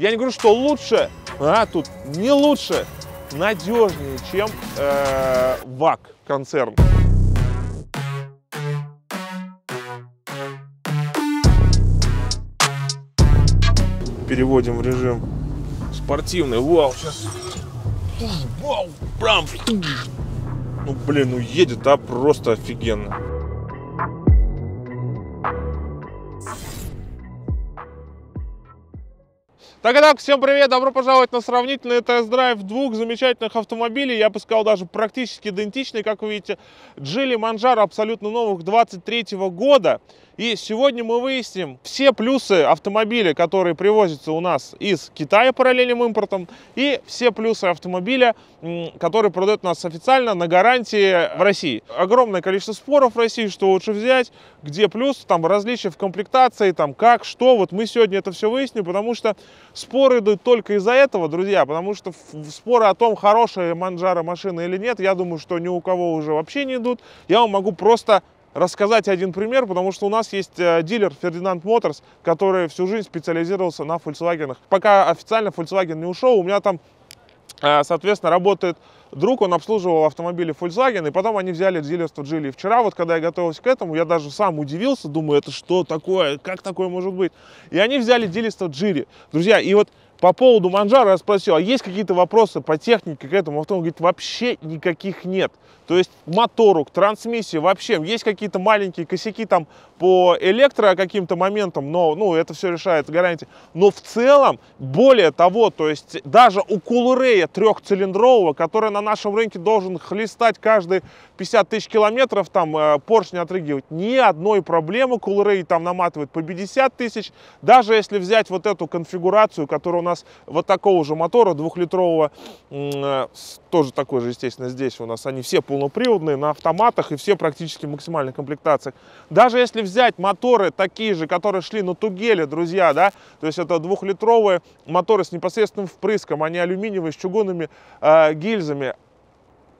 Я не говорю, что лучше, а тут не лучше, надежнее, чем э, ВАК концерн. Переводим в режим спортивный. Вау, сейчас. Вау, прям. Ну, блин, ну едет, а просто офигенно. Так и так, всем привет, добро пожаловать на сравнительный тест-драйв двух замечательных автомобилей, я бы сказал даже практически идентичный, как вы видите, Джили Манжаро абсолютно новых 23 года. И сегодня мы выясним все плюсы автомобиля, которые привозятся у нас из Китая параллельным импортом, и все плюсы автомобиля, которые продают у нас официально на гарантии в России. Огромное количество споров в России, что лучше взять, где плюс, там различия в комплектации, там как, что. Вот мы сегодня это все выясним, потому что споры идут только из-за этого, друзья, потому что споры о том, хорошая Манжара машина или нет, я думаю, что ни у кого уже вообще не идут. Я вам могу просто рассказать один пример, потому что у нас есть э, дилер Ferdinand Motors, который всю жизнь специализировался на Volkswagen. Пока официально Volkswagen не ушел, у меня там, э, соответственно, работает друг, он обслуживал автомобили Volkswagen, и потом они взяли дилерство Geely. Вчера, вот когда я готовился к этому, я даже сам удивился, думаю, это что такое, как такое может быть? И они взяли дилерство Geely. Друзья, и вот по поводу Манжара я спросил, а есть какие-то вопросы по технике к этому автомобилю? Говорит, вообще никаких нет. То есть мотору, к трансмиссии вообще. Есть какие-то маленькие косяки там по электро каким-то моментам, но ну, это все решает гарантия. Но в целом, более того, то есть даже у Кулурея трехцилиндрового, который на нашем рынке должен хлестать каждые 50 тысяч километров, там э, поршни отрыгивать, ни одной проблемы. Кулурей там наматывает по 50 тысяч. Даже если взять вот эту конфигурацию, которая у нас вот такого же мотора двухлитрового, э, тоже такой же, естественно, здесь у нас они все полноприводные, на автоматах и все практически в максимальных комплектациях. Даже если взять моторы такие же, которые шли на Тугеле, друзья, да, то есть это двухлитровые моторы с непосредственным впрыском, они алюминиевые с чугунными э, гильзами.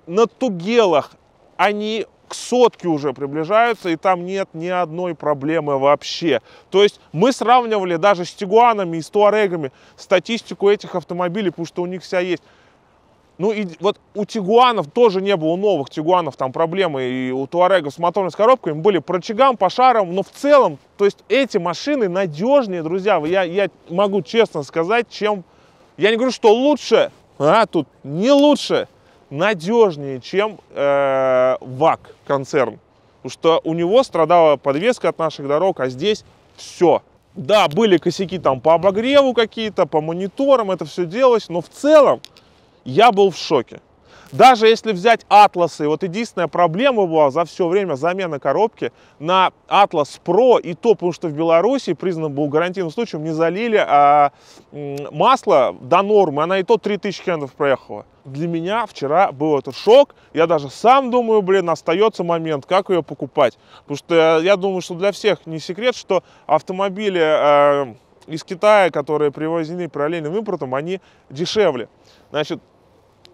На Тугелах они к сотке уже приближаются, и там нет ни одной проблемы вообще. То есть мы сравнивали даже с Тигуанами и с Туарегами статистику этих автомобилей, потому что у них вся есть. Ну и вот у Тигуанов тоже не было, новых Тигуанов там проблемы, и у Туарегов с моторной с коробками были по рычагам, по шарам, но в целом, то есть эти машины надежнее, друзья, я, я могу честно сказать, чем, я не говорю, что лучше, а тут не лучше, надежнее, чем э, ВАК концерн, потому что у него страдала подвеска от наших дорог, а здесь все. Да, были косяки там по обогреву какие-то, по мониторам, это все делалось, но в целом я был в шоке. Даже если взять атласы, вот единственная проблема была за все время замена коробки на Atlas Pro, и то, потому что в Беларуси признан был гарантийным случаем, не залили а, масло до нормы, она и то 3000 километров проехала. Для меня вчера был это шок, я даже сам думаю, блин, остается момент, как ее покупать. Потому что я думаю, что для всех не секрет, что автомобили э, из Китая, которые привозены параллельным импортом, они дешевле. Значит,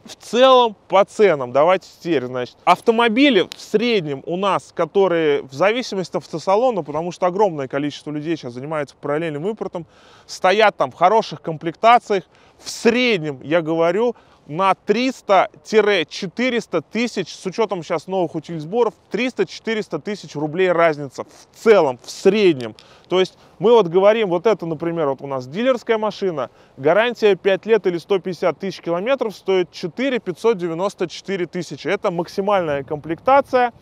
в целом по ценам, давайте теперь, значит, автомобили в среднем у нас, которые в зависимости от автосалона, потому что огромное количество людей сейчас занимается параллельным импортом, стоят там в хороших комплектациях, в среднем, я говорю, на 300-400 тысяч, с учетом сейчас новых утильсборов, 300-400 тысяч рублей разница в целом, в среднем. То есть мы вот говорим, вот это, например, вот у нас дилерская машина, гарантия 5 лет или 150 тысяч километров стоит 4 594 тысячи. Это максимальная комплектация.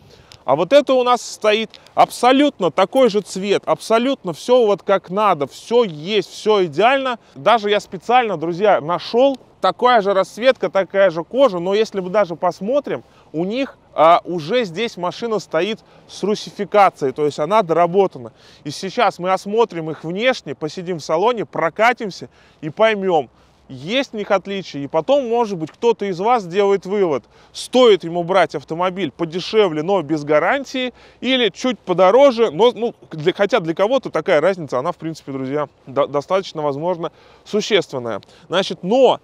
А вот это у нас стоит абсолютно такой же цвет, абсолютно все вот как надо, все есть, все идеально. Даже я специально, друзья, нашел такая же расцветка, такая же кожа, но если мы даже посмотрим, у них а, уже здесь машина стоит с русификацией, то есть она доработана. И сейчас мы осмотрим их внешне, посидим в салоне, прокатимся и поймем, есть в них отличия, и потом, может быть, кто-то из вас сделает вывод, стоит ему брать автомобиль подешевле, но без гарантии, или чуть подороже, но, ну, для, хотя для кого-то такая разница, она, в принципе, друзья, до, достаточно, возможно, существенная. Значит, но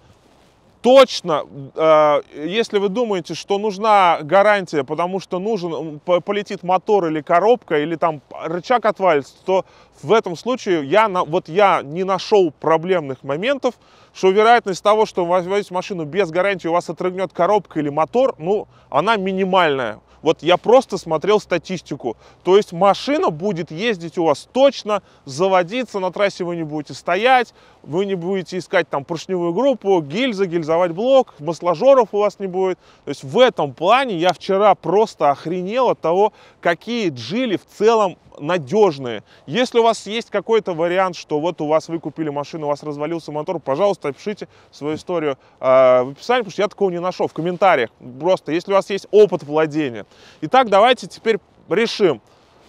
точно, э, если вы думаете, что нужна гарантия, потому что нужен, полетит мотор или коробка, или там рычаг отвалится, то в этом случае я, вот я не нашел проблемных моментов, что вероятность того, что вы возьмете машину без гарантии, у вас отрыгнет коробка или мотор, ну, она минимальная. Вот я просто смотрел статистику. То есть машина будет ездить у вас точно, заводиться, на трассе вы не будете стоять, вы не будете искать там поршневую группу, гильзы, гильзовать блок, масложоров у вас не будет. То есть в этом плане я вчера просто охренел от того, какие джили в целом надежные. Если у вас есть какой-то вариант, что вот у вас вы купили машину, у вас развалился мотор, пожалуйста, пишите свою историю э, в описании, потому что я такого не нашел, в комментариях. Просто, если у вас есть опыт владения. Итак, давайте теперь решим.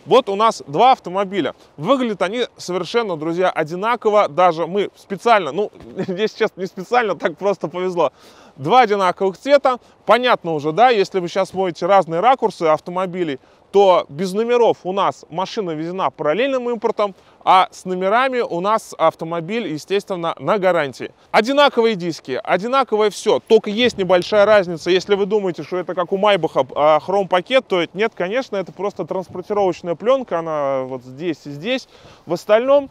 Вот у нас два автомобиля. Выглядят они совершенно, друзья, одинаково. Даже мы специально, ну, здесь сейчас не специально, так просто повезло. Два одинаковых цвета. Понятно уже, да, если вы сейчас моете разные ракурсы автомобилей, то без номеров у нас машина везена параллельным импортом, а с номерами у нас автомобиль, естественно, на гарантии. Одинаковые диски, одинаковое все, только есть небольшая разница. Если вы думаете, что это как у Майбаха а, хром-пакет, то нет, конечно, это просто транспортировочная пленка, она вот здесь и здесь. В остальном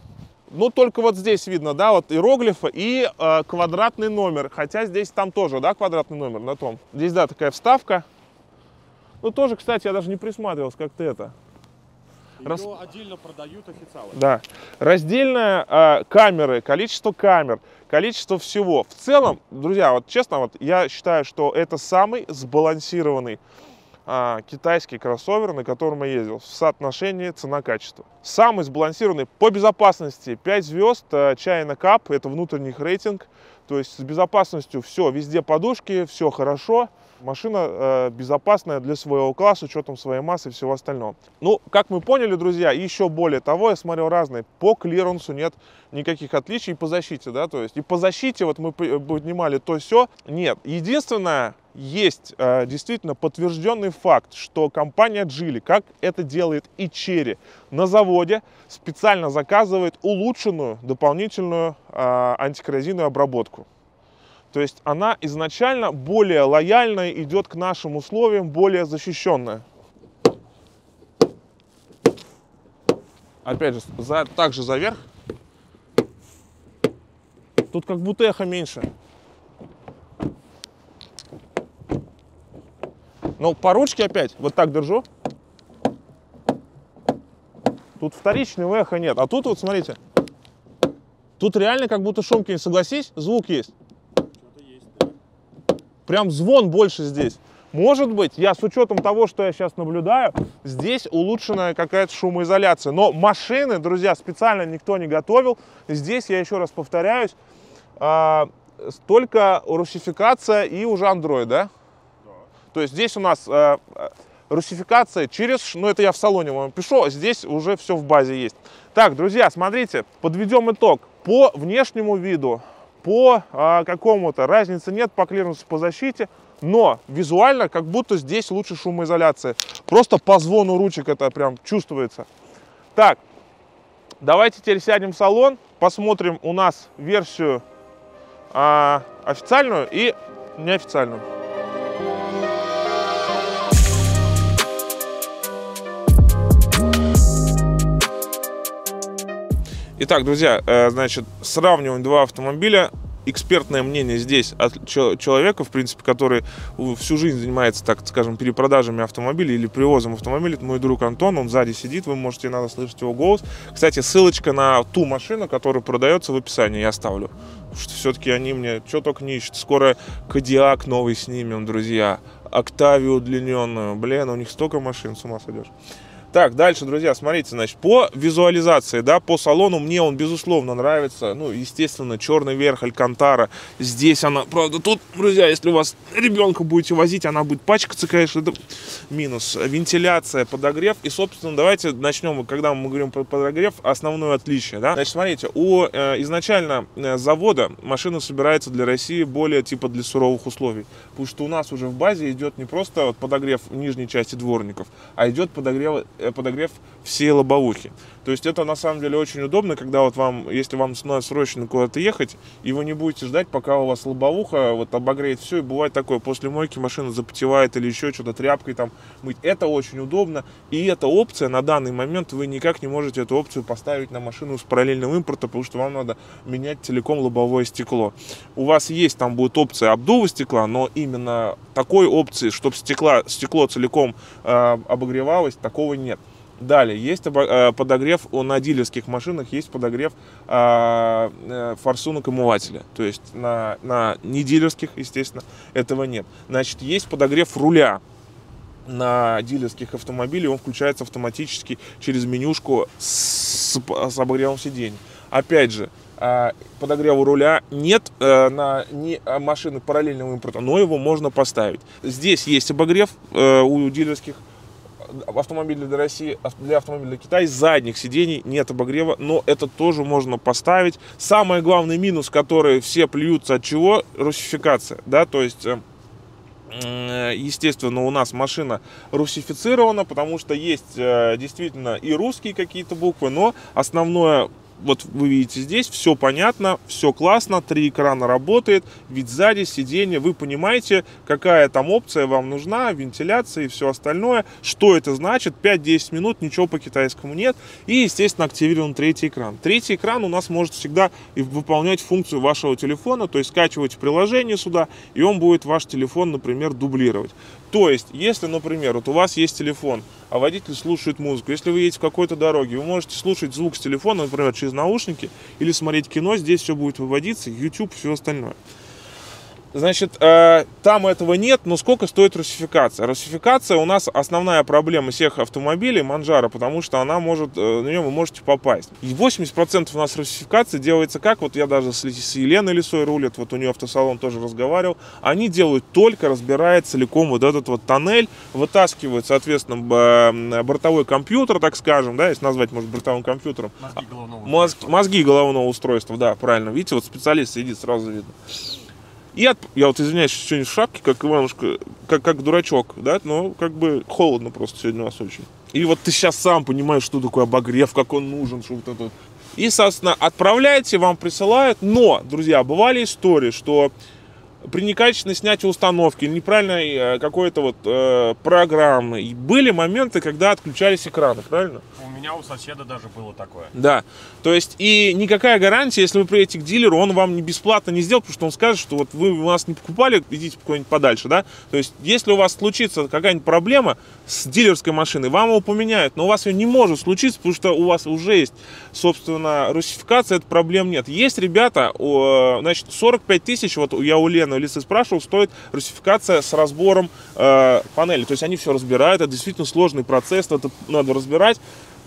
ну, только вот здесь видно, да, вот иероглифы и э, квадратный номер. Хотя здесь там тоже, да, квадратный номер на том. Здесь, да, такая вставка. Ну, тоже, кстати, я даже не присматривался, как-то это. Рас... отдельно продают официалы. Да. Раздельная э, камеры, количество камер, количество всего. В целом, друзья, вот честно, вот я считаю, что это самый сбалансированный а, китайский кроссовер, на котором я ездил, в соотношении цена-качество. Самый сбалансированный по безопасности 5 звезд, а, China Cup, это внутренний рейтинг, то есть с безопасностью все, везде подушки, все хорошо. Машина э, безопасная для своего класса, учетом своей массы и всего остального. Ну, как мы поняли, друзья, еще более того, я смотрел разные. По клиренсу нет никаких отличий по защите, да, то есть и по защите, вот мы поднимали то все, нет. Единственное, есть э, действительно подтвержденный факт, что компания Geely, как это делает и Cherry, на заводе специально заказывает улучшенную дополнительную э, антикоррозийную обработку. То есть она изначально более лояльная, идет к нашим условиям, более защищенная. Опять же, за, также за верх. Тут как будто эхо меньше. Но по ручке опять вот так держу. Тут вторичного эха нет. А тут вот смотрите. Тут реально как будто не согласись, звук есть. Прям звон больше здесь. Может быть, я с учетом того, что я сейчас наблюдаю, здесь улучшенная какая-то шумоизоляция. Но машины, друзья, специально никто не готовил. Здесь, я еще раз повторяюсь, э, только русификация и уже Android, да? да. То есть здесь у нас э, русификация через, ну это я в салоне вам пишу, здесь уже все в базе есть. Так, друзья, смотрите, подведем итог. По внешнему виду по а, какому-то разницы нет по клиренсу, по защите, но визуально как будто здесь лучше шумоизоляция. Просто по звону ручек это прям чувствуется. Так, давайте теперь сядем в салон, посмотрим у нас версию а, официальную и неофициальную. Итак, друзья, э, значит, сравниваем два автомобиля. Экспертное мнение здесь от человека, в принципе, который всю жизнь занимается, так скажем, перепродажами автомобилей или привозом автомобилей. Это мой друг Антон, он сзади сидит, вы можете надо слышать его голос. Кстати, ссылочка на ту машину, которая продается в описании, я оставлю. Что все-таки они мне что только не ищут. Скоро Кодиак новый снимем, друзья. Октавию удлиненную. Блин, у них столько машин, с ума сойдешь. Так, дальше, друзья, смотрите, значит, по визуализации, да, по салону мне он, безусловно, нравится. Ну, естественно, черный верх Алькантара. Здесь она, правда, тут, друзья, если у вас ребенка будете возить, она будет пачкаться, конечно, это минус. Вентиляция, подогрев. И, собственно, давайте начнем, когда мы говорим про подогрев, основное отличие, да. Значит, смотрите, у э, изначально э, завода машина собирается для России более, типа, для суровых условий. Потому что у нас уже в базе идет не просто вот подогрев нижней части дворников, а идет подогрев Э, подогрев всей лобовухи. То есть это на самом деле очень удобно, когда вот вам, если вам срочно куда-то ехать, и вы не будете ждать, пока у вас лобовуха вот обогреет все, и бывает такое, после мойки машина запотевает или еще что-то тряпкой там мыть. Это очень удобно, и эта опция на данный момент, вы никак не можете эту опцию поставить на машину с параллельным импортом, потому что вам надо менять целиком лобовое стекло. У вас есть там будет опция обдува стекла, но именно такой опции, чтобы стекло, стекло целиком э, обогревалось, такого нет. Далее, есть э, подогрев на дилерских машинах, есть подогрев э, э, форсунок омывателя. То есть на, на не дилерских, естественно, этого нет. Значит, есть подогрев руля на дилерских автомобилях. Он включается автоматически через менюшку с, с обогревом сидений. Опять же, подогрева руля нет на не машины параллельного импорта, но его можно поставить. Здесь есть обогрев у дилерских для России, для автомобилей для Китая задних сидений нет обогрева, но это тоже можно поставить. Самый главный минус, который все плюются от чего? Русификация, да, то есть э, естественно, у нас машина русифицирована, потому что есть э, действительно и русские какие-то буквы, но основное вот вы видите здесь, все понятно, все классно, три экрана работает, вид сзади, сиденье, вы понимаете, какая там опция вам нужна, вентиляция и все остальное, что это значит, 5-10 минут, ничего по китайскому нет, и, естественно, активирован третий экран. Третий экран у нас может всегда выполнять функцию вашего телефона, то есть скачивать приложение сюда, и он будет ваш телефон, например, дублировать. То есть, если, например, вот у вас есть телефон, а водитель слушает музыку, если вы едете в какой-то дороге, вы можете слушать звук с телефона, например, через наушники, или смотреть кино, здесь все будет выводиться, YouTube, все остальное. Значит, э, там этого нет, но сколько стоит русификация? Русификация у нас основная проблема всех автомобилей Манжара, потому что она может, э, на нее вы можете попасть. И 80% у нас русификации делается как, вот я даже с, с Еленой Лисой рулит, вот у нее автосалон тоже разговаривал, они делают только, разбирая целиком вот этот вот тоннель, вытаскивают, соответственно, бортовой компьютер, так скажем, да, если назвать, может, бортовым компьютером. Мозги головного устройства. Мозги головного устройства, да, правильно. Видите, вот специалист сидит, сразу видно. И от, я вот извиняюсь, что сегодня в шапке, как Иванушка, как, как дурачок, да, но как бы холодно просто сегодня у нас очень. И вот ты сейчас сам понимаешь, что такое обогрев, как он нужен, что вот это. И, собственно, отправляете, вам присылают. Но, друзья, бывали истории, что при некачественной снятии установки, неправильной э, какой-то вот э, программы, и были моменты, когда отключались экраны, правильно? У меня у соседа даже было такое. Да, то есть и никакая гарантия, если вы приедете к дилеру, он вам не бесплатно не сделает, потому что он скажет, что вот вы у нас не покупали, идите куда-нибудь подальше, да? То есть если у вас случится какая-нибудь проблема с дилерской машиной, вам его поменяют, но у вас ее не может случиться, потому что у вас уже есть, собственно, русификация, это проблем нет. Есть ребята, значит, 45 тысяч, вот я у Лены Лисы спрашивал, стоит русификация с разбором э, панели. То есть они все разбирают, это действительно сложный процесс, это надо разбирать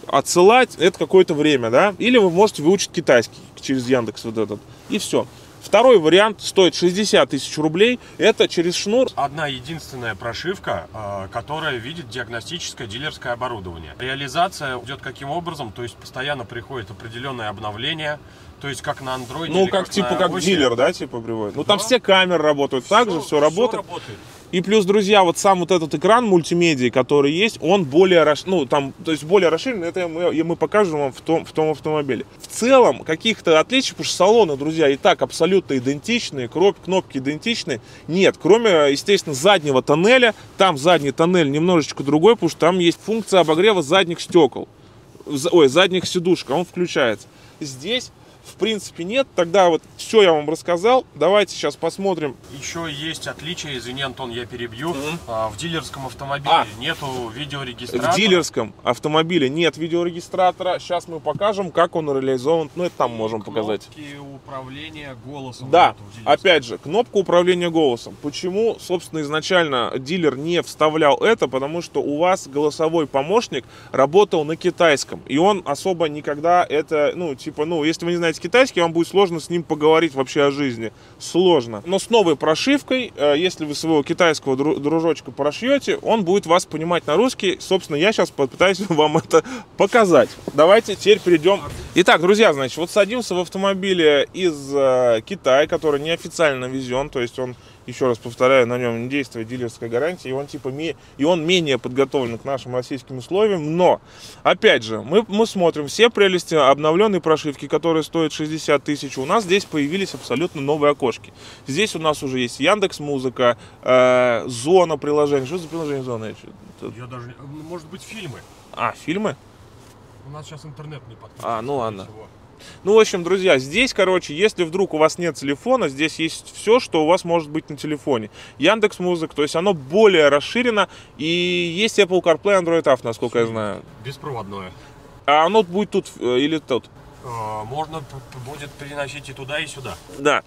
отсылать это какое-то время, да, или вы можете выучить китайский через Яндекс вот этот, и все. Второй вариант стоит 60 тысяч рублей. Это через шнур. Одна единственная прошивка, э, которая видит диагностическое дилерское оборудование. Реализация идет каким образом? То есть постоянно приходит определенное обновление. То есть как на Android. Ну, как, как типа как оси. дилер, да, типа приводит. Ну, там все камеры работают, так же все работает. Все работает. И плюс, друзья, вот сам вот этот экран мультимедиа, который есть, он более, ну, там, то есть более расширенный, это мы, мы покажем вам в том, в том автомобиле. В целом, каких-то отличий, потому что салоны, друзья, и так абсолютно идентичные, кнопки идентичные, нет, кроме, естественно, заднего тоннеля, там задний тоннель немножечко другой, потому что там есть функция обогрева задних стекол, ой, задних сидушек, он включается. Здесь в принципе нет. Тогда вот все я вам рассказал. Давайте сейчас посмотрим. Еще есть отличие, извини, Антон, я перебью. Mm-hmm. А, в дилерском автомобиле а, нету видеорегистратора. В дилерском автомобиле нет видеорегистратора. Сейчас мы покажем, как он реализован. Ну, это там И можем показать. Кнопки управления голосом. Да, опять же, кнопка управления голосом. Почему, собственно, изначально дилер не вставлял это? Потому что у вас голосовой помощник работал на китайском. И он особо никогда это, ну, типа, ну, если вы не знаете знаете китайский, вам будет сложно с ним поговорить вообще о жизни. Сложно. Но с новой прошивкой, э, если вы своего китайского дружочка прошьете, он будет вас понимать на русский. Собственно, я сейчас попытаюсь вам это показать. Давайте теперь перейдем. Итак, друзья, значит, вот садимся в автомобиле из э, Китая, который неофициально везен, то есть он еще раз повторяю, на нем не действует дилерская гарантия, и он типа ме- и он менее подготовлен к нашим российским условиям, но, опять же, мы, мы смотрим все прелести обновленной прошивки, которые стоят 60 тысяч, у нас здесь появились абсолютно новые окошки. Здесь у нас уже есть Яндекс Музыка, э, Зона приложение. Что за приложение Зона? Я даже... Может быть, фильмы. А, фильмы? У нас сейчас интернет не подключен. А, ну ладно. всего. Ну, в общем, друзья, здесь, короче, если вдруг у вас нет телефона, здесь есть все, что у вас может быть на телефоне. Яндекс Музыка, то есть оно более расширено, и есть Apple CarPlay, Android Auto, насколько я знаю. Беспроводное. А оно будет тут э, или тут? А, Можно будет переносить и туда, и сюда. Да.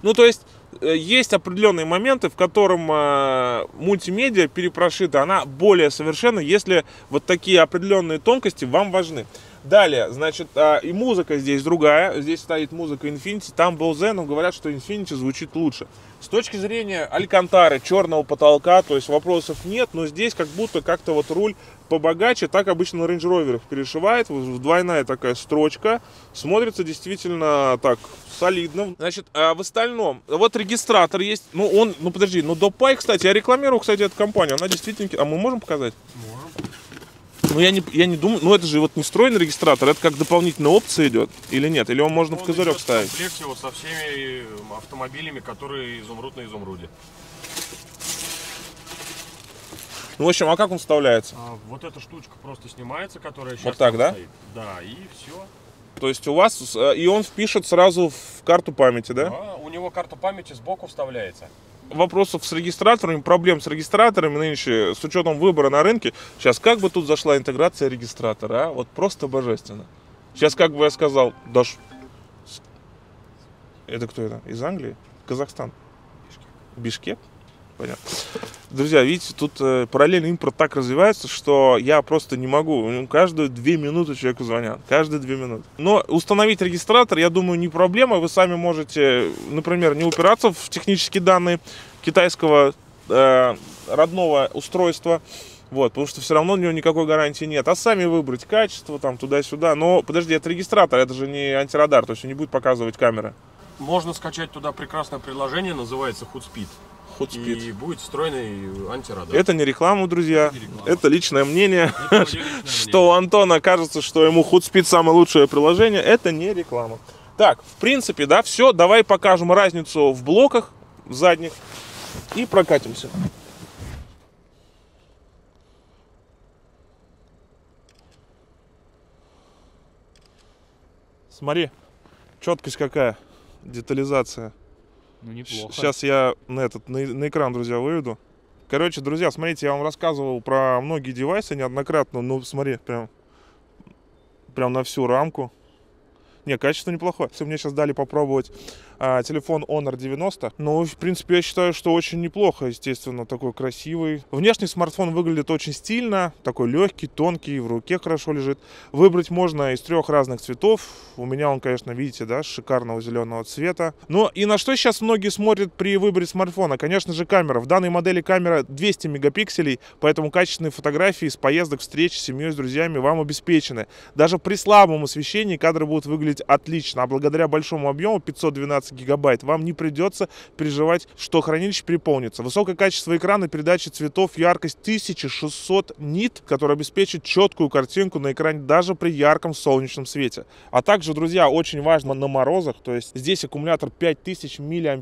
Ну, то есть, э, есть определенные моменты, в котором э, мультимедиа перепрошита, она более совершенна, если вот такие определенные тонкости вам важны. Далее, значит, а, и музыка здесь другая. Здесь стоит музыка Infinity. Там был Zen, но говорят, что Infinity звучит лучше. С точки зрения Алькантары, черного потолка, то есть вопросов нет, но здесь как будто как-то вот руль побогаче. Так обычно на Range Rover перешивает. Двойная такая строчка. Смотрится действительно так солидно. Значит, а в остальном, вот регистратор есть. Ну, он, ну подожди, ну Допай, кстати, я рекламирую, кстати, эту компанию. Она действительно... А мы можем показать? Можем. Ну, я не, я не думаю, ну это же вот не встроенный регистратор, это как дополнительная опция идет или нет? Или он можно в Он козырек идет ставить? В комплекте вот со всеми э, автомобилями, которые изумруд на изумруде. Ну, в общем, а как он вставляется? А, вот эта штучка просто снимается, которая сейчас Вот так, да? стоит. Да, и все. То есть у вас, э, и он впишет сразу в карту памяти, да? у него карта памяти сбоку вставляется. Вопросов с регистраторами, проблем с регистраторами нынче, с учетом выбора на рынке. Сейчас как бы тут зашла интеграция регистратора, а? Вот просто божественно. Сейчас как бы я сказал, Даш, это кто это? Из Англии? Казахстан? Бишкек? Понятно. Друзья, видите, тут э, параллельный импорт так развивается, что я просто не могу. Ну, Каждые две минуты человеку звонят. Каждые две минуты. Но установить регистратор, я думаю, не проблема. Вы сами можете, например, не упираться в технические данные китайского э, родного устройства. Вот, потому что все равно у него никакой гарантии нет. А сами выбрать качество, там, туда-сюда. Но, подожди, это регистратор, это же не антирадар, то есть он не будет показывать камеры. Можно скачать туда прекрасное приложение, называется Hoodspeed. Hoodspeed. И будет встроенный антирадар. Это не реклама, друзья. Это не реклама. Это личное мнение. Это Что у Антона кажется, что ему Hoodspeed самое лучшее приложение, это не реклама. Так, в принципе, да, все. Давай покажем разницу в блоках задних и прокатимся. Смотри, четкость какая, детализация. Ну, неплохо. Сейчас я на этот на, на экран, друзья, выведу. Короче, друзья, смотрите, я вам рассказывал про многие девайсы неоднократно. Ну, смотри, прям, прям на всю рамку. Не, качество неплохое. Если мне сейчас дали попробовать а, телефон Honor 90, ну, в принципе, я считаю, что очень неплохо, естественно, такой красивый. Внешний смартфон выглядит очень стильно, такой легкий, тонкий, в руке хорошо лежит. Выбрать можно из трех разных цветов. У меня он, конечно, видите, да, шикарного зеленого цвета. Ну, и на что сейчас многие смотрят при выборе смартфона? Конечно же, камера. В данной модели камера 200 мегапикселей, поэтому качественные фотографии с поездок, встреч с семьей, с друзьями вам обеспечены. Даже при слабом освещении кадры будут выглядеть отлично, а благодаря большому объему 512 гигабайт вам не придется переживать, что хранилище переполнится. Высокое качество экрана, передачи цветов, яркость 1600 нит, которая обеспечит четкую картинку на экране даже при ярком солнечном свете. А также, друзья, очень важно на морозах, то есть здесь аккумулятор 5000 мАч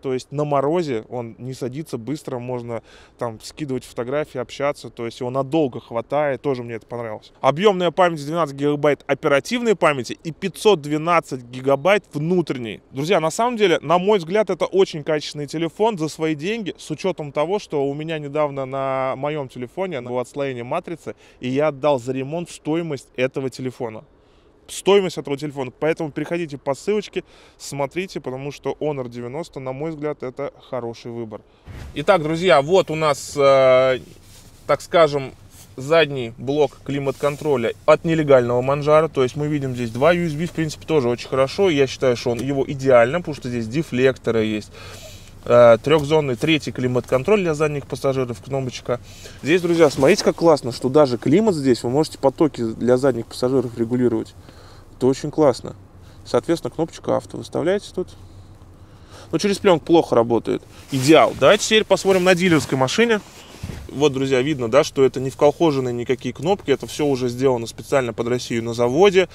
то есть на морозе он не садится быстро, можно там скидывать фотографии, общаться, то есть его надолго хватает, тоже мне это понравилось. Объемная память 12 гигабайт оперативной памяти и 512 гигабайт внутренней. Друзья, на самом деле, на мой взгляд, это очень качественный телефон за свои деньги, с учетом того, что у меня недавно на моем телефоне было отслоение матрицы, и я отдал за ремонт стоимость этого телефона стоимость этого телефона. Поэтому переходите по ссылочке, смотрите, потому что Honor 90, на мой взгляд, это хороший выбор. Итак, друзья, вот у нас, э, так скажем, задний блок климат-контроля от нелегального манжара. То есть мы видим здесь два USB, в принципе, тоже очень хорошо. Я считаю, что он его идеально, потому что здесь дефлекторы есть. Э, Трехзонный третий климат-контроль для задних пассажиров, кнопочка. Здесь, друзья, смотрите, как классно, что даже климат здесь, вы можете потоки для задних пассажиров регулировать. Это очень классно. Соответственно, кнопочка авто выставляете тут. Но через пленку плохо работает. Идеал. Давайте теперь посмотрим на дилерской машине. Вот, друзья, видно, да, что это не вколхоженные никакие кнопки. Это все уже сделано специально под Россию на заводе.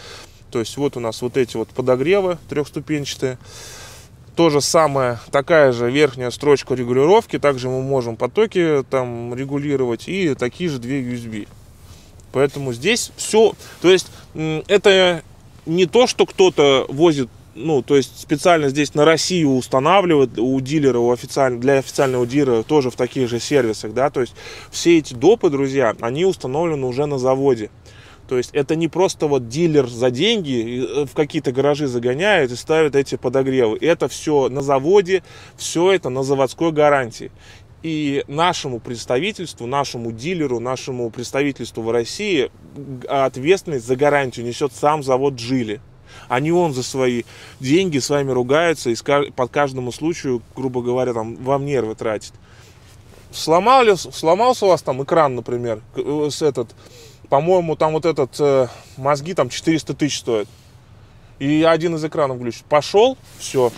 То есть вот у нас вот эти вот подогревы трехступенчатые. То же самое, такая же верхняя строчка регулировки. Также мы можем потоки там регулировать и такие же две USB. Поэтому здесь все, то есть это не то, что кто-то возит, ну, то есть специально здесь на Россию устанавливает у дилера, у официально, для официального дилера тоже в таких же сервисах, да, то есть все эти допы, друзья, они установлены уже на заводе. То есть это не просто вот дилер за деньги э, в какие-то гаражи загоняет и ставит эти подогревы. Это все на заводе, все это на заводской гарантии. И нашему представительству, нашему дилеру, нашему представительству в России ответственность за гарантию несет сам завод Джили. А не он за свои деньги с вами ругается и под каждому случаю, грубо говоря, там, вам нервы тратит. Сломали, сломался у вас там экран, например, э, с этот, по-моему, там вот этот, э, мозги там 400 тысяч стоят. И один из экранов глючит. Пошел, все,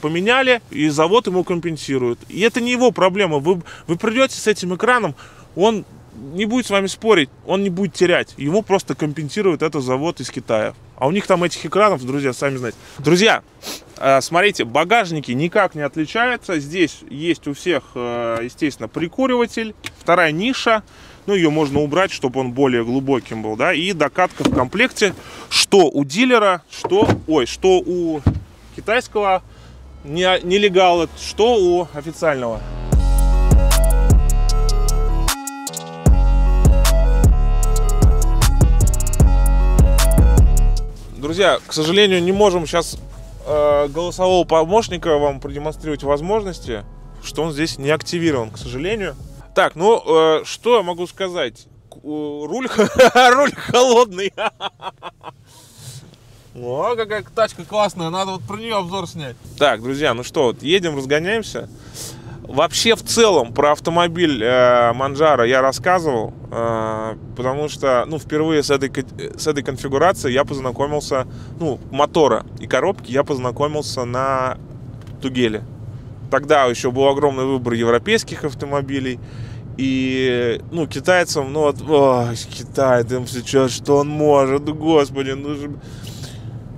поменяли, и завод ему компенсирует. И это не его проблема. Вы, вы придете с этим экраном, он не будет с вами спорить, он не будет терять. Ему просто компенсирует это завод из Китая. А у них там этих экранов, друзья, сами знаете. Друзья, э, смотрите, багажники никак не отличаются. Здесь есть у всех, э, естественно, прикуриватель. Вторая ниша. Ну, ее можно убрать, чтобы он более глубоким был, да. И докатка в комплекте, что у дилера, что, ой, что у китайского нелегала, что у официального. Друзья, к сожалению, не можем сейчас э, голосового помощника вам продемонстрировать возможности, что он здесь не активирован, к сожалению. Так, ну, э, что я могу сказать? Руль, руль холодный. О, какая тачка классная, надо вот про нее обзор снять. Так, друзья, ну что, вот едем, разгоняемся. Вообще, в целом, про автомобиль э, Манжара я рассказывал, э, потому что, ну, впервые с этой, с этой конфигурацией я познакомился, ну, мотора и коробки я познакомился на Тугеле. Тогда еще был огромный выбор европейских автомобилей. И, ну, китайцам, ну, вот, ой, Китай, там сейчас, что он может, господи, ну,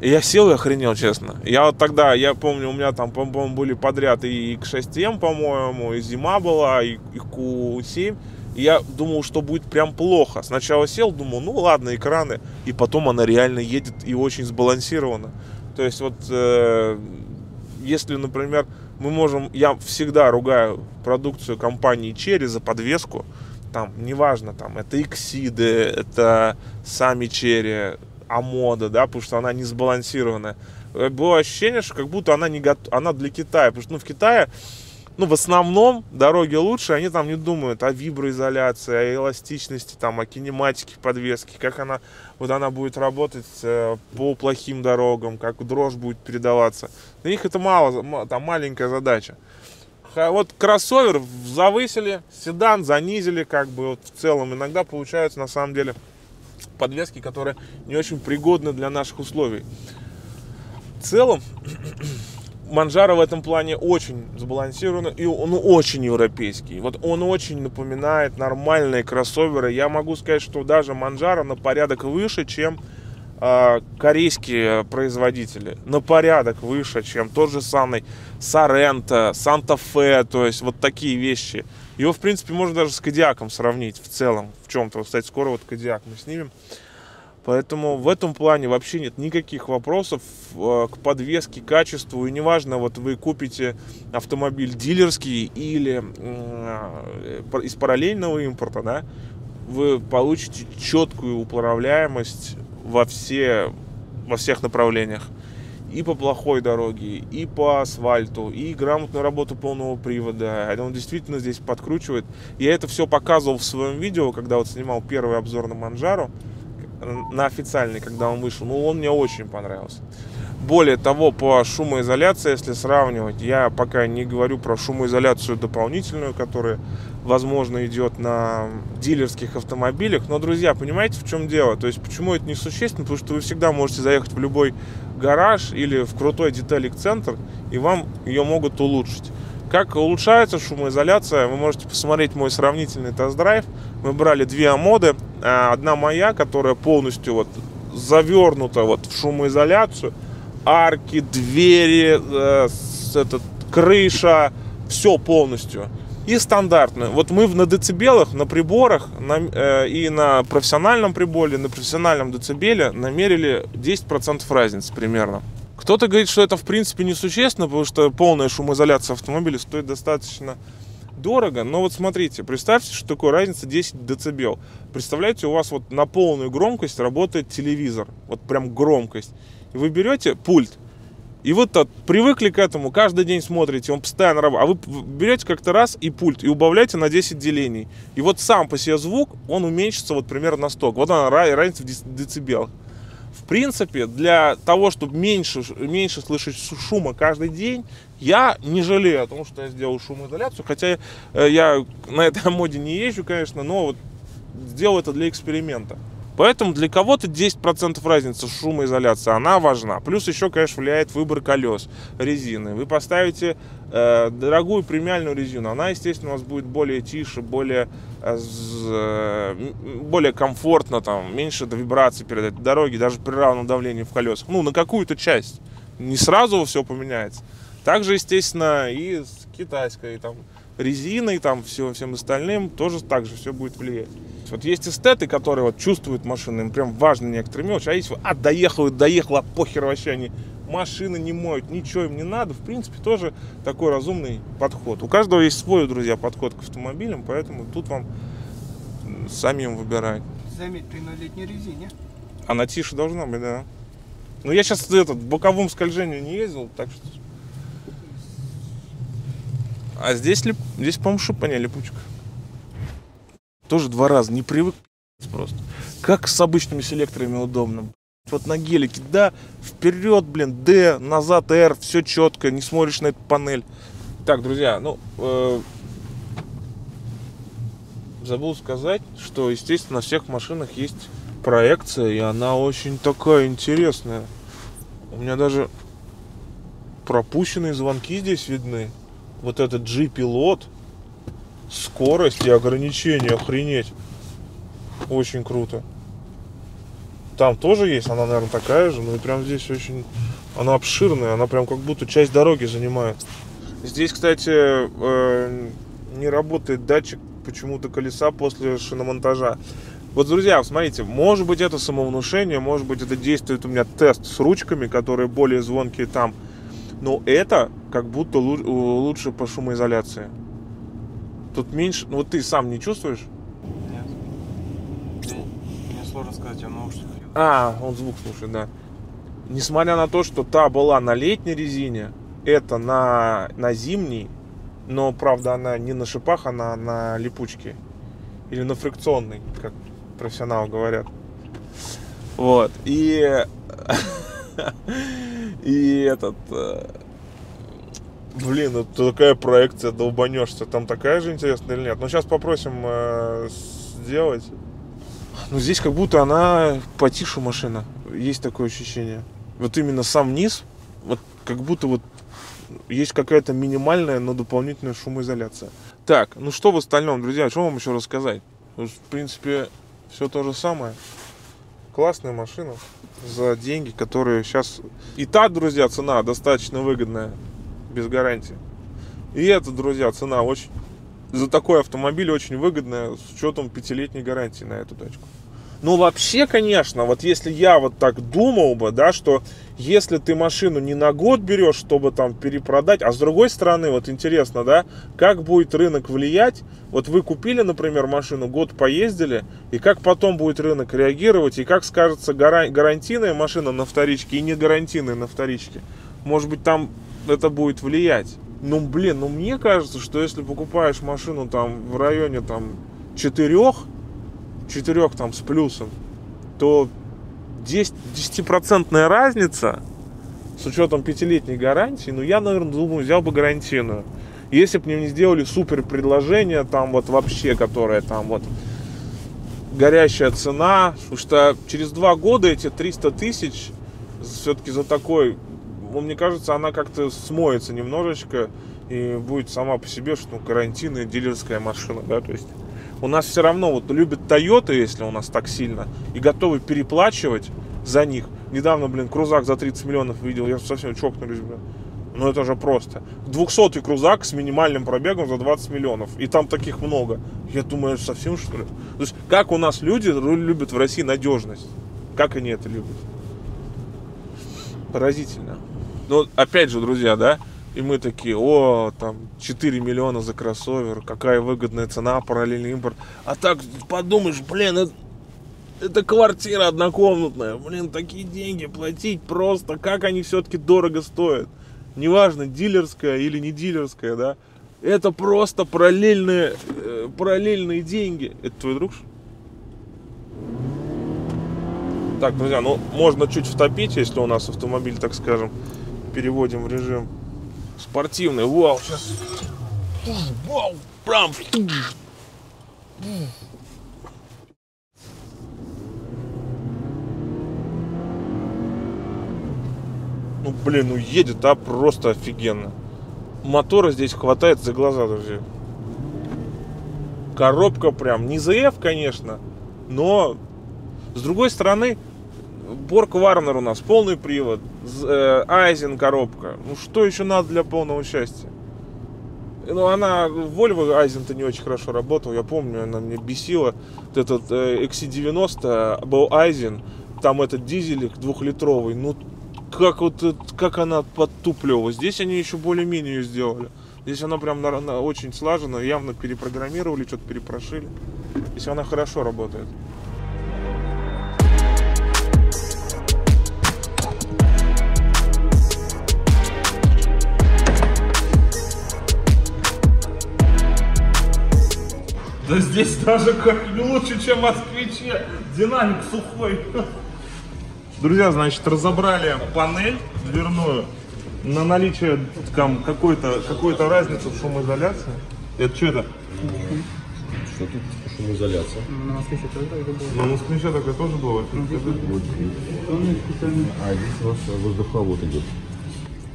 я сел и охренел, честно. Я вот тогда, я помню, у меня там, по-моему, были подряд и X6M, по-моему, и Зима была, и, и Q7. И я думал, что будет прям плохо. Сначала сел, думал, ну ладно, экраны. И потом она реально едет и очень сбалансирована. То есть вот, э, если, например, мы можем, я всегда ругаю продукцию компании Cherry за подвеску. Там, неважно, там, это Exide, это сами Cherry, Амода, да, потому что она не сбалансированная. Э, было ощущение, что как будто она не готова, она для Китая, потому что ну, в Китае ну, в основном дороги лучше, они там не думают о виброизоляции, о эластичности, там, о кинематике подвески, как она, вот она будет работать э, по плохим дорогам, как дрожь будет передаваться. Для них это мало, там маленькая задача. Вот кроссовер завысили, седан занизили, как бы вот в целом иногда получается на самом деле подвески, которые не очень пригодны для наших условий. В целом, Манжара в этом плане очень сбалансирован и он очень европейский. Вот он очень напоминает нормальные кроссоверы. Я могу сказать, что даже Манжара на порядок выше, чем э, корейские производители. На порядок выше, чем тот же самый Соренто, Санта-Фе, то есть вот такие вещи. Его, в принципе, можно даже с Кадиаком сравнить в целом, в чем-то. Кстати, скоро вот Кадиак мы снимем. Поэтому в этом плане вообще нет никаких вопросов э, к подвеске, качеству. И неважно, вот вы купите автомобиль дилерский или э, из параллельного импорта, да, вы получите четкую управляемость во, все, во всех направлениях и по плохой дороге, и по асфальту, и грамотную работу полного привода. Он действительно здесь подкручивает. Я это все показывал в своем видео, когда вот снимал первый обзор на Манжару, на официальный, когда он вышел. Ну, он мне очень понравился. Более того, по шумоизоляции, если сравнивать, я пока не говорю про шумоизоляцию дополнительную, которая, возможно, идет на дилерских автомобилях. Но, друзья, понимаете, в чем дело? То есть, почему это несущественно? Потому что вы всегда можете заехать в любой гараж или в крутой деталик-центр, и вам ее могут улучшить. Как улучшается шумоизоляция, вы можете посмотреть мой сравнительный тест-драйв. Мы брали две амоды. А, одна моя, которая полностью вот завернута вот в шумоизоляцию. Арки, двери, э, этот, крыша, все полностью. И стандартную. Вот мы на децибелах, на приборах на, э, и на профессиональном приборе, на профессиональном децибеле намерили 10% разницы примерно. Кто-то говорит, что это в принципе несущественно, потому что полная шумоизоляция автомобиля стоит достаточно дорого. Но вот смотрите, представьте, что такое разница 10 дБ. Представляете, у вас вот на полную громкость работает телевизор. Вот прям громкость. И вы берете пульт, и вот так, привыкли к этому, каждый день смотрите, он постоянно работает. А вы берете как-то раз и пульт, и убавляете на 10 делений. И вот сам по себе звук, он уменьшится вот примерно на 100. Вот она разница в децибелах в принципе, для того, чтобы меньше, меньше слышать шума каждый день, я не жалею о том, что я сделал шумоизоляцию. Хотя э, я на этой моде не езжу, конечно, но вот сделал это для эксперимента. Поэтому для кого-то 10% разницы шумоизоляции, она важна. Плюс еще, конечно, влияет выбор колес, резины. Вы поставите э, дорогую премиальную резину, она, естественно, у вас будет более тише, более, э, более комфортно, там, меньше вибраций передать дороги, даже при равном давлении в колесах. Ну, на какую-то часть. Не сразу все поменяется. Также, естественно, и с китайской, там, резиной, там, всем, всем остальным тоже так же все будет влиять. Вот есть эстеты, которые вот чувствуют машины, им прям важны некоторые мелочи, а есть, а, доехал, доехал, а похер вообще, они машины не моют, ничего им не надо. В принципе, тоже такой разумный подход. У каждого есть свой, друзья, подход к автомобилям, поэтому тут вам самим выбирать. Заметь, ты на летней резине. Она тише должна быть, да. Ну, я сейчас этот, боковым скольжением не ездил, так что... А здесь, лип... здесь по-моему, шипание липучка тоже два раза не привык просто. Как с обычными селекторами удобно. Вот на гелике, да, вперед, блин, D, назад R, все четко, не смотришь на эту панель. Так, друзья, ну, э, забыл сказать, что, естественно, на всех машинах есть проекция, и она очень такая интересная. У меня даже пропущенные звонки здесь видны. Вот этот G-пилот, скорость и ограничения, охренеть. Очень круто. Там тоже есть, она, наверное, такая же, но и прям здесь очень... Она обширная, она прям как будто часть дороги занимает. Здесь, кстати, э, не работает датчик почему-то колеса после шиномонтажа. Вот, друзья, смотрите, может быть это самовнушение, может быть это действует у меня тест с ручками, которые более звонкие там. Но это как будто лучше по шумоизоляции. Тут меньше... Ну вот ты сам не чувствуешь? Нет. Мне сложно сказать, я наушник. А, он звук слушает, да. Несмотря на то, что та была на летней резине, это на, на зимней, но, правда, она не на шипах, она на липучке. Или на фрикционной, как профессионалы говорят. Вот. И... И этот... Э, Блин, это такая проекция, долбанешься. Там такая же интересная или нет? Ну, сейчас попросим э, сделать. Ну, здесь как будто она потише машина. Есть такое ощущение. Вот именно сам низ, вот как будто вот есть какая-то минимальная, но дополнительная шумоизоляция. Так, ну что в остальном, друзья, что вам еще рассказать? Ну, в принципе, все то же самое. Классная машина за деньги, которые сейчас... И та, друзья, цена достаточно выгодная без гарантии. И это, друзья, цена очень за такой автомобиль очень выгодная с учетом пятилетней гарантии на эту тачку. Ну, вообще, конечно, вот если я вот так думал бы, да, что если ты машину не на год берешь, чтобы там перепродать, а с другой стороны, вот интересно, да, как будет рынок влиять, вот вы купили, например, машину, год поездили, и как потом будет рынок реагировать, и как скажется гарантийная машина на вторичке и не гарантийная на вторичке. Может быть, там это будет влиять. Ну, блин, ну мне кажется, что если покупаешь машину там в районе там четырех, четырех там с плюсом, то 10, 10% разница с учетом пятилетней гарантии, ну, я, наверное, думаю, взял бы гарантийную. Если бы мне не сделали супер предложение, там вот вообще, которое там вот горящая цена, потому что через два года эти 300 тысяч все-таки за такой, ну, мне кажется, она как-то смоется немножечко и будет сама по себе, что ну, гарантийная дилерская машина, да, то есть у нас все равно вот любят Toyota, если у нас так сильно, и готовы переплачивать за них. Недавно, блин, крузак за 30 миллионов видел, я совсем чокнулись, блин. Ну это же просто. 200 крузак с минимальным пробегом за 20 миллионов. И там таких много. Я думаю, совсем что ли? То есть, как у нас люди любят в России надежность? Как они это любят? Поразительно. Но опять же, друзья, да, и мы такие, о, там 4 миллиона за кроссовер, какая выгодная цена, параллельный импорт. А так подумаешь, блин, это, это квартира однокомнатная, блин, такие деньги платить просто, как они все-таки дорого стоят. Неважно, дилерская или не дилерская, да. Это просто параллельные, э, параллельные деньги. Это твой друг? Так, друзья, ну можно чуть втопить, если у нас автомобиль, так скажем, переводим в режим спортивный. Вау, сейчас. Вау, прям. Ну, блин, ну едет, а просто офигенно. Мотора здесь хватает за глаза, друзья. Коробка прям, не ZF, конечно, но с другой стороны, Борг Варнер у нас, полный привод, э, Айзен коробка. Ну что еще надо для полного счастья? Ну, она, Volvo Айзен-то не очень хорошо работал, я помню, она мне бесила. Вот этот э, XC90 был Айзен, там этот дизелик двухлитровый, ну, как вот, как она подтуплила. Здесь они еще более-менее ее сделали. Здесь она прям на, очень слажена, явно перепрограммировали, что-то перепрошили. Здесь она хорошо работает. Да здесь даже как не лучше, чем в москвиче. Динамик сухой. Друзья, значит, разобрали панель дверную на наличие там какой-то какой-то разницы в шумоизоляции. Это что это? Что тут шумоизоляция? На москвиче тоже так было. Ну, на москвиче такое тоже было. А здесь у вас воздуховод идет.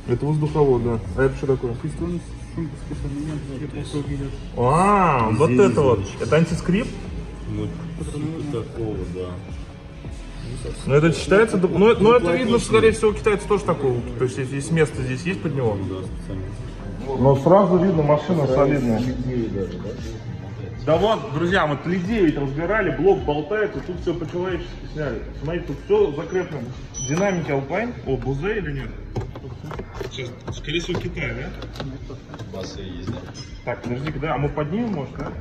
Это воздуховод, да. А это что такое? Пистон, А, вот Здесь это вот. Это антискрип? Ну, типа такого, да. Ну это считается, ну, это- ну это видно, что, скорее всего, китайцы тоже такого. То есть если есть место здесь есть под него. Да, специально. Но сразу видно, машина солидная. Да? Вот, друзья, мы Т9 разбирали, блок болтается, тут все по-человечески сняли. Смотрите, тут все закреплено. Динамики Alpine. О, Бузе или нет? Сейчас, скорее всего, Китай, да? Басы есть, да? Так, подожди-ка, да, а мы поднимем, может, да?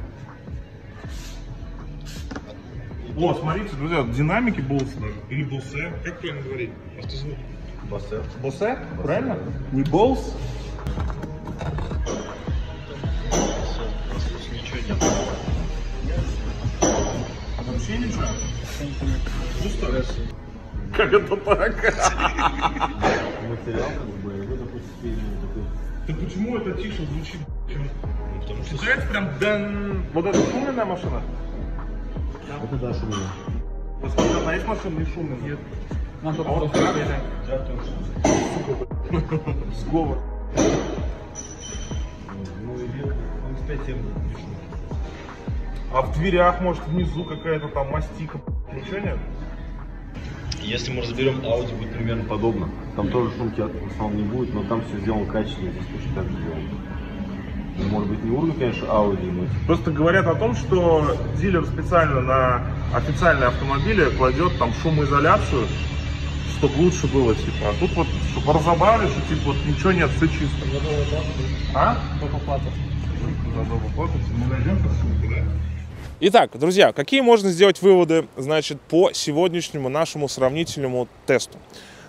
О, смотрите, друзья, динамики даже. Или Bose, как правильно говорить? Автозвук. Басы. Bose, правильно? Не Bose? Вообще ничего? Как это так? Материал, Да почему это тише звучит, чем... Потому что... Китайцы прям дан... Вот это шумная машина? Это да, шумно. Посмотри, одна есть машина не шумная? Нет. Нам А вот просто как? Сговор. Ну, или он 5 тем не шумно. А в дверях, может, внизу какая-то там мастика. Ничего нет? Если мы разберем Audi, будет примерно подобно. Там тоже шумки в основном не будет, но там все сделано качественно, здесь точно так же сделано. Может быть не уровень, конечно, Audi, но типа, Просто говорят о том, что дилер специально на официальные автомобили кладет там шумоизоляцию, чтобы лучше было, типа. А тут вот, чтобы разобрали, что типа вот ничего нет, все чисто. А? только плата. Итак, друзья, какие можно сделать выводы, значит, по сегодняшнему нашему сравнительному тесту?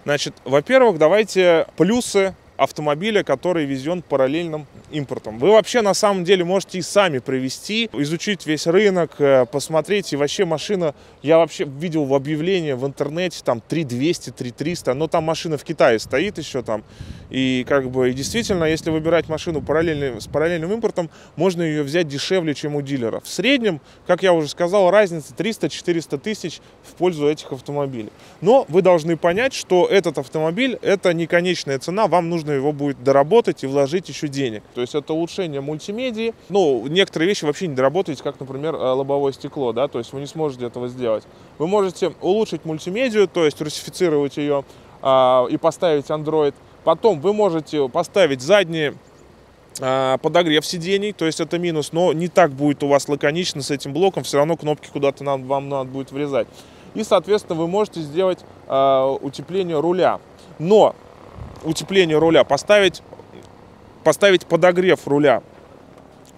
Значит, во-первых, давайте плюсы автомобиля, который везен параллельным импортом. Вы вообще на самом деле можете и сами провести, изучить весь рынок, э, посмотреть. И вообще машина, я вообще видел в объявлении в интернете, там 3200, 3300, но там машина в Китае стоит еще там. И как бы и действительно, если выбирать машину параллельно, с параллельным импортом, можно ее взять дешевле, чем у дилера. В среднем, как я уже сказал, разница 300-400 тысяч в пользу этих автомобилей. Но вы должны понять, что этот автомобиль это не конечная цена, вам нужно его будет доработать и вложить еще денег. То есть это улучшение мультимедии. Ну, некоторые вещи вообще не доработаете, как, например, э, лобовое стекло, да, то есть вы не сможете этого сделать. Вы можете улучшить мультимедию, то есть русифицировать ее а, и поставить Android. Потом вы можете поставить задние а, подогрев сидений, то есть это минус, но не так будет у вас лаконично с этим блоком, все равно кнопки куда-то нам, вам надо будет врезать. И, соответственно, вы можете сделать э, утепление руля. Но утепление руля поставить, поставить подогрев руля.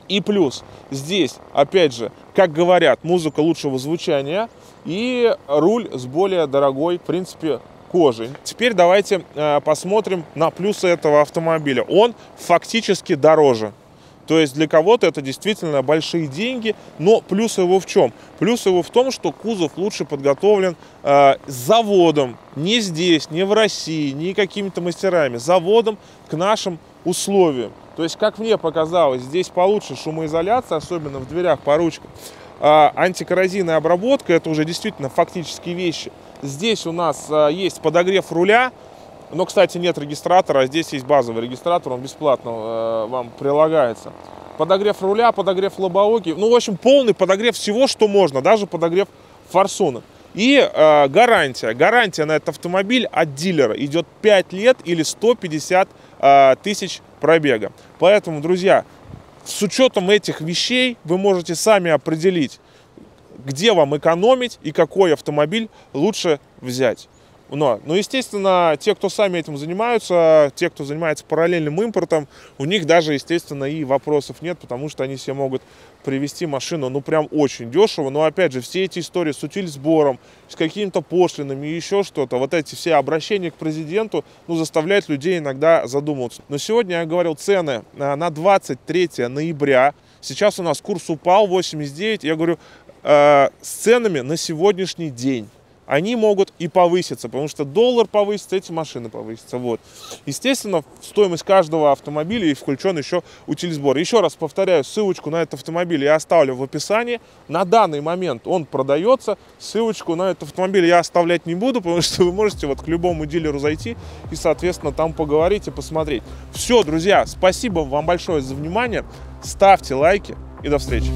И плюс здесь, опять же, как говорят, музыка лучшего звучания и руль с более дорогой, в принципе, кожей. Теперь давайте э, посмотрим на плюсы этого автомобиля. Он фактически дороже. То есть для кого-то это действительно большие деньги, но плюс его в чем? Плюс его в том, что кузов лучше подготовлен э, заводом, не здесь, не в России, не какими-то мастерами, заводом к нашим условиям. То есть, как мне показалось, здесь получше шумоизоляция, особенно в дверях по ручкам. А антикоррозийная обработка, это уже действительно фактические вещи. Здесь у нас а, есть подогрев руля, но, кстати, нет регистратора, а здесь есть базовый регистратор, он бесплатно э, вам прилагается. Подогрев руля, подогрев лобовоки, ну, в общем, полный подогрев всего, что можно, даже подогрев форсунок. И э, гарантия. Гарантия на этот автомобиль от дилера идет 5 лет или 150 э, тысяч пробега. Поэтому, друзья, с учетом этих вещей вы можете сами определить, где вам экономить и какой автомобиль лучше взять. Но, ну, естественно, те, кто сами этим занимаются, те, кто занимается параллельным импортом, у них даже, естественно, и вопросов нет, потому что они себе могут привезти машину, ну, прям очень дешево. Но, опять же, все эти истории с утиль-сбором, с какими-то пошлинами и еще что-то, вот эти все обращения к президенту, ну, заставляют людей иногда задумываться. Но сегодня я говорил цены а, на 23 ноября. Сейчас у нас курс упал 89. Я говорю, э, с ценами на сегодняшний день они могут и повыситься, потому что доллар повысится, эти машины повысятся. Вот. Естественно, стоимость каждого автомобиля и включен еще утилизбор. Еще раз повторяю, ссылочку на этот автомобиль я оставлю в описании. На данный момент он продается. Ссылочку на этот автомобиль я оставлять не буду, потому что вы можете вот к любому дилеру зайти и, соответственно, там поговорить и посмотреть. Все, друзья, спасибо вам большое за внимание. Ставьте лайки и до встречи.